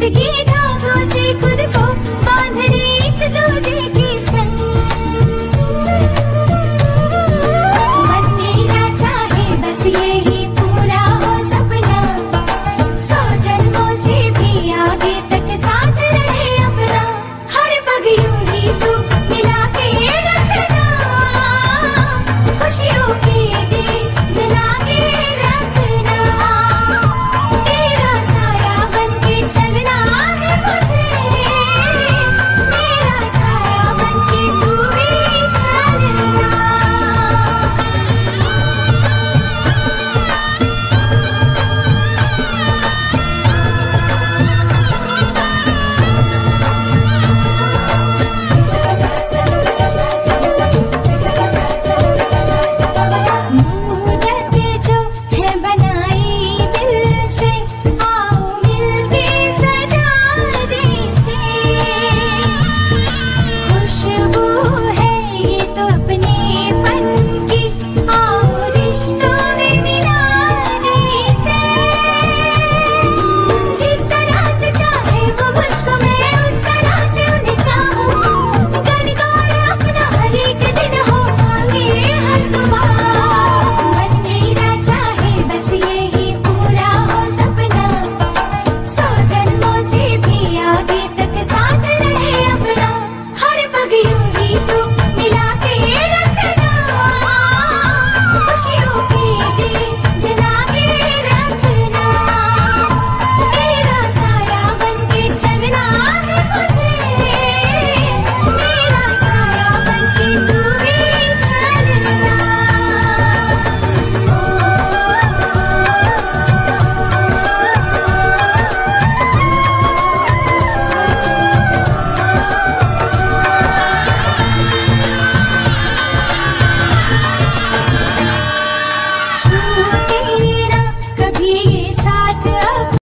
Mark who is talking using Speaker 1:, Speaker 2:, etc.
Speaker 1: गीत गीता